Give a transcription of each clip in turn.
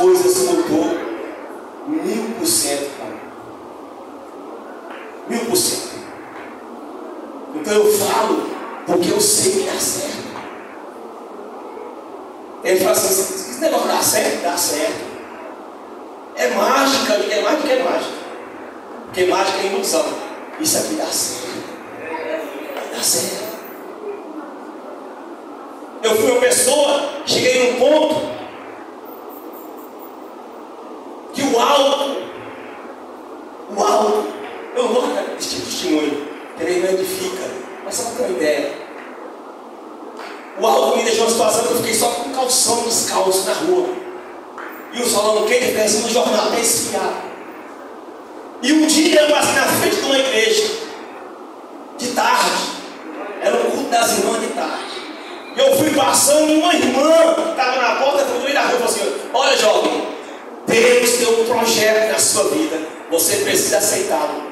coisas mudou mil por cento. Mil por cento. Então eu falo porque eu sei que dá certo. Ele fala assim, esse negócio dá certo? Dá certo. É mágica, é mágica, é mágica. Porque mágica é ilusão. Isso aqui dá certo. Dá certo. Eu fui uma pessoa, cheguei num ponto que o alto, o alto, eu vou dar este testemunho, que ele não edifica, mas só para ter uma ideia. O alto me deixou uma situação que eu fiquei só com calção descalço na rua. E o solão quente fica assim no jornal até esfriar. E um dia eu passei na frente de uma igreja, de tarde, era o culto das irmãs de tarde. E eu fui passando e uma irmã estava na porta, eu fui na rua e falou assim: Olha, jovem, Deus tem um projeto na sua vida, você precisa aceitá-lo.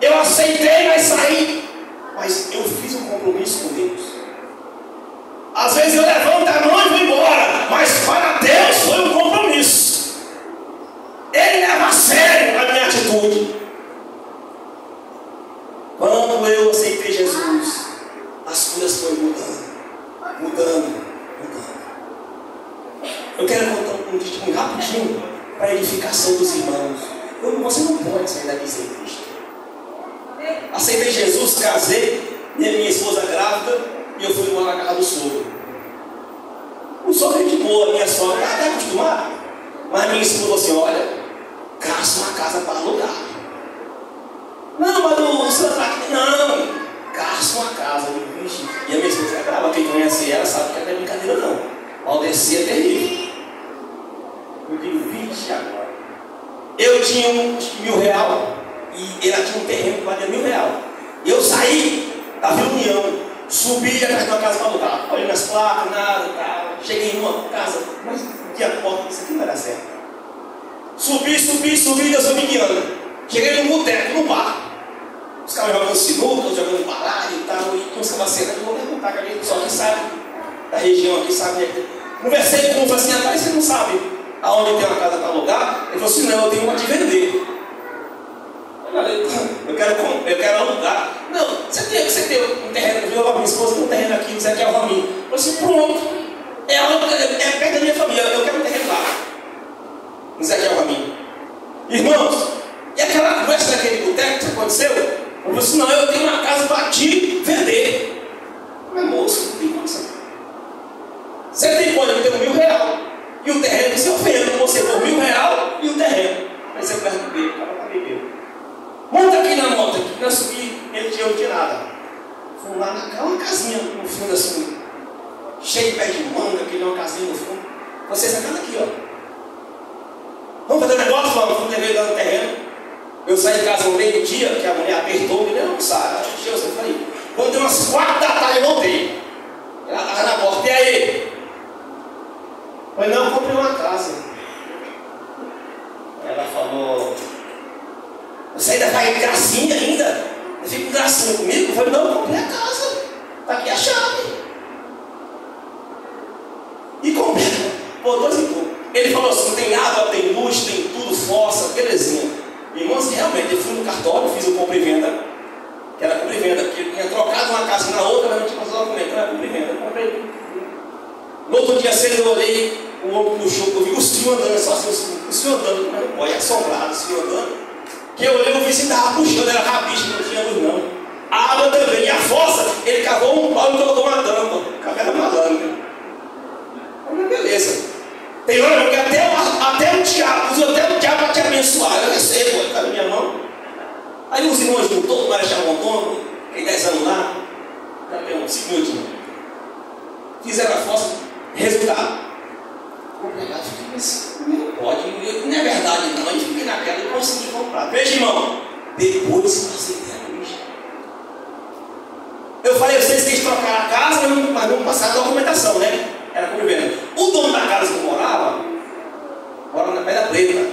Eu aceitei, mas saí, mas eu fiz um compromisso com Deus. Às vezes eu levanto a mão e vou embora, mas para Deus foi um compromisso. Ele leva a sério a minha atitude. Quando eu aceitei Jesus, as coisas foram mudando, mudando, mudando. Eu quero contar um testemunho rapidinho para a edificação dos irmãos. Eu, você não pode sair sem Cristo. Aceitei Jesus, casei, minha, minha esposa grávida, e eu fui morar na casa do sogro. O sogro é de boa, minha sogra está até acostumada. Mas minha esposa assim: olha, caça uma casa para alugar. Não, mas o aqui. Não, caça uma casa. Digo, E a minha esposa é brava, quem conhece ela sabe que é brincadeira não. Valdeci é terrível. Eu digo, vixe agora. Eu tinha um mil real e ela tinha um terreno que valia mil real. Eu saí da reunião, subi atrás de uma casa para alugar. Olhei nas placas, nada, tal. Cheguei numa casa, mas que a porta, isso aqui não vai dar certo. Subi, subi, subi, Deus guiando. Cheguei no boteco, no bar. Os caras jogando sinuca, jogando baralho e tal, e uns cabaceiros. Eu vou perguntar que alguém só que sabe da região aqui, sabe? Conversei com um, falei assim, rapaz, você não sabe aonde tem uma casa para alugar? Ele falou assim, não, eu tenho uma de vender. Quero, eu quero alugar. Não, você tem, você tem um terreno, viu? A minha esposa tem um terreno aqui, você quer o Raminho. Eu assim, pronto. É, é, perto da minha família, eu quero um terreno lá. No Zé Raminho. Irmãos, e aquela conversa daquele boteco que aconteceu? Eu falei assim, não, eu tenho uma casa para te vender. Mas moço, não tem condição. Você tem pode ter um mil real. E o terreno, você oferece você por mil real e o terreno. Aí você pergunta dele, o cara está bebendo. Monta aqui na moto, aqui. Nós não tinha nada. Fomos lá na uma casinha no fundo assim, cheio de pé de manga, que uma casinha no fundo. Você sacando aqui, ó. Vamos fazer negócio? Vamos, fui levei lá no terreno. Eu saí de casa no meio do dia, que a mulher apertou, me deu um saco. Eu falei, quando deu umas quatro da tarde eu voltei. Ela estava na porta, e aí? Falei, não, comprei uma casa. Ela falou, você ainda vai gracinha ainda? Gracinha comigo? Eu falei, não, comprei a casa. Está aqui a chave. E comprei. Pô, dois e. Ele falou assim, tem água, tem luz, tem tudo, força, belezinha. Irmãos, realmente, eu fui no cartório, fiz o compra e venda. Que era compra e venda, porque eu tinha trocado uma casa na outra, mas não tinha passado documento, era compra e venda. Eu comprei. No outro dia cedo eu olhei, o homem puxou, eu vi o senhor andando, só assim, o senhor andando, mas não pode, assombrado, o senhor andando que eu olhei, o vizinho estava puxando, era rabicho, não tinha luz não. A água também, e a fossa, ele cavou um pau e colocou uma tampa. O malandro. Mas beleza. Tem hora que até, até o diabo, usa até o diabo para te abençoar. Eu recebo, está na minha mão. Aí os irmãos juntou, o Marechal Montono, tem 10 anos lá, uns 5 minutos. Fizeram a fossa, resultado. Complicado, fiquei assim, não pode, não é verdade não, a gente fica naquela e consegui comprar. Veja, irmão, depois passei a luz. Têm que trocar a casa, mas não passaram a documentação, né? Era como vendo. O dono da casa que eu morava, mora na Pedra Preta.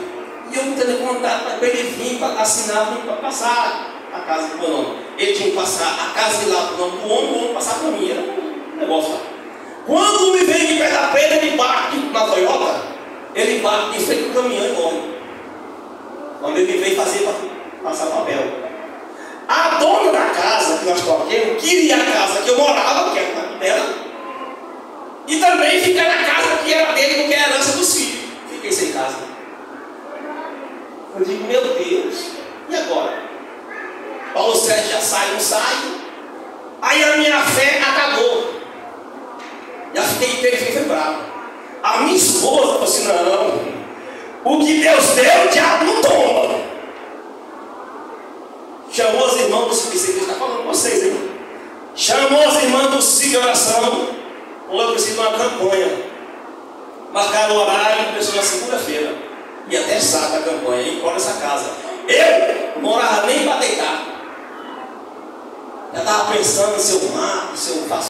E eu tentei contato para ele vir para assinar, para passar a casa do meu nome. Ele tinha que passar a casa de lá para o nome do homem, o homem passar para mim. Era um negócio lá. Quando me vem de Pedra Preta, ele bate na ele bate em frente ao caminhão e morre. Quando ele veio fazer para passar papel. A dona da casa que nós toquemos queria a casa que eu morava, que era dela, e também ficar na casa que era dele, porque era herança dos filhos. Fiquei sem casa. Eu digo, meu Deus, e agora? Paulo Sérgio já sai, não sai. Aí a minha fé acabou. Já fiquei inteiro, fiquei bravo. A minha esposa falou assim: não, o que Deus deu, o diabo não toma. Chamou as irmãs do Ciclo, está falando com vocês, hein? Chamou as irmãs do Ciclo oração. Falou que precisa de uma campanha. Marcaram o horário, começou na segunda-feira. E até sábado a campanha, aí fora essa casa. Eu morava nem para deitar. Já estava pensando se eu mato, se eu faço